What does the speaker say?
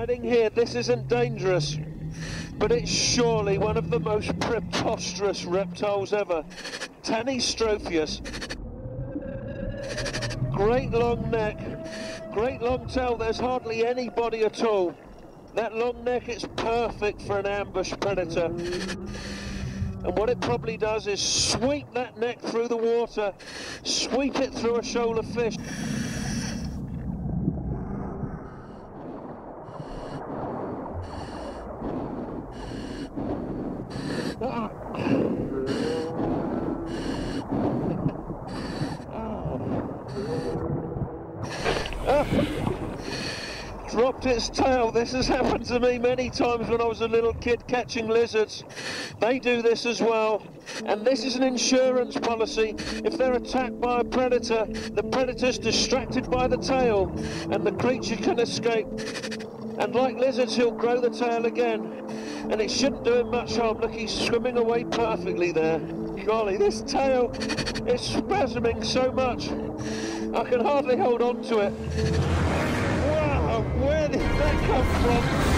Hiding here, this isn't dangerous, but it's surely one of the most preposterous reptiles ever. Tanystropheus. Great long neck, great long tail, there's hardly any body at all. That long neck is perfect for an ambush predator. And what it probably does is sweep that neck through the water, sweep it through a shoal of fish. Ah. dropped its tail. This has happened to me many times when I was a little kid catching lizards. They do this as well. And this is an insurance policy. If they're attacked by a predator, the predator's distracted by the tail and the creature can escape. And like lizards, he'll grow the tail again. And it shouldn't do him much harm. Look, he's swimming away perfectly there. Golly, this tail is spasming so much. I can hardly hold on to it. Wow, where did that come from?